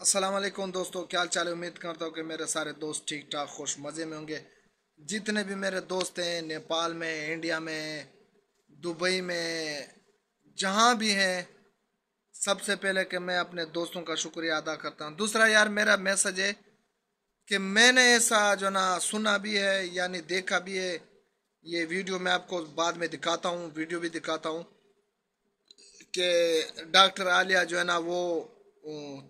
वालेकुम दोस्तों, क्या चाल उम्मीद करता हूँ कि मेरे सारे दोस्त ठीक ठाक, खुश मज़े में होंगे। जितने भी मेरे दोस्त हैं, नेपाल में, इंडिया में, दुबई में, जहाँ भी हैं, सबसे पहले कि मैं अपने दोस्तों का शुक्रिया अदा करता हूँ। दूसरा यार, मेरा मैसेज है कि मैंने ऐसा जो ना सुना भी है, यानी देखा भी है, ये वीडियो मैं आपको बाद में दिखाता हूँ, वीडियो भी दिखाता हूँ कि डॉक्टर आलिया जो है ना, वो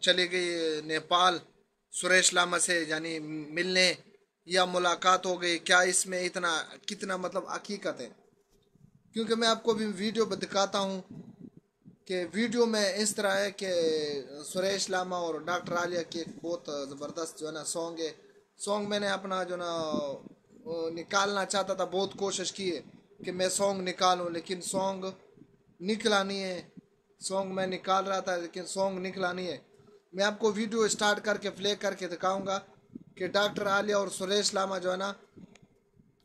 चली गई नेपाल, सुरेश लामा से, यानी मिलने, या मुलाकात हो गई, क्या इसमें इतना, कितना मतलब हकीकत है? क्योंकि मैं आपको भी वीडियो दिखाता हूँ कि वीडियो में इस तरह है कि सुरेश लामा और डॉक्टर आलिया की एक बहुत ज़बरदस्त जो है ना सॉन्ग है। सॉन्ग मैंने अपना जो ना निकालना चाहता था, बहुत कोशिश की है कि मैं सॉन्ग निकालूं, लेकिन सॉन्ग निकला नहीं है। सॉन्ग मैं निकाल रहा था, लेकिन सॉन्ग निकला नहीं है। मैं आपको वीडियो स्टार्ट करके प्ले करके दिखाऊँगा कि डॉक्टर आलिया और सुरेश लामा जो है ना,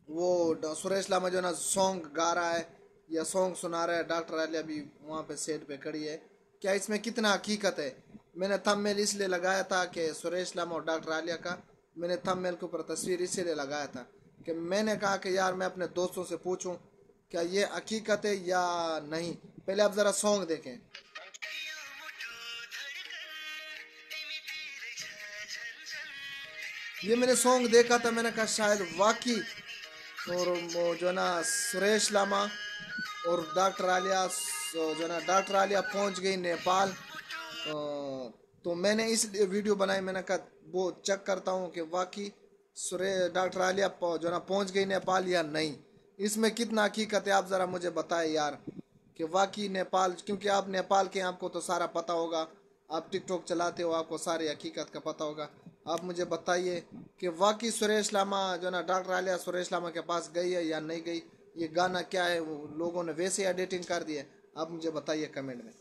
वो सुरेश लामा जो है ना सॉन्ग गा रहा है, या सॉन्ग सुना रहा है। डॉक्टर आलिया भी वहाँ पे सेट पे खड़ी है। क्या इसमें कितना हकीकत है? मैंने थम मेल इसलिए लगाया था कि सुरेश लामा और डॉक्टर आलिया का, मैंने थम मेल के ऊपर तस्वीर इसीलिए लगाया था कि मैंने कहा कि यार मैं अपने दोस्तों से पूछूँ क्या ये हकीकत है या नहीं? पहले आप ज़रा सॉन्ग देखें। ये मैंने सॉन्ग देखा था, मैंने कहा शायद वाकई और जो ना, सुरेश लामा और डॉक्टर आलिया, जो ना डॉक्टर आलिया पहुँच गई नेपाल। तो मैंने इस वीडियो बनाई, मैंने कहा वो चेक करता हूँ कि वाकई सुरे डॉक्टर आलिया जो ना, पहुँच गई नेपाल या नहीं। इसमें कितना हकीकत है? आप ज़रा मुझे बताएँ यार कि वाकई नेपाल, क्योंकि आप नेपाल के आपको तो सारा पता होगा। आप टिकटॉक चलाते हो, आपको सारी हकीकत का पता होगा। आप मुझे बताइए कि वाकई सुरेश लामा जो ना, डॉक्टर आलिया सुरेश लामा के पास गई है या नहीं गई? ये गाना क्या है? वो लोगों ने वैसे एडिटिंग कर दिया आप मुझे बताइए कमेंट में।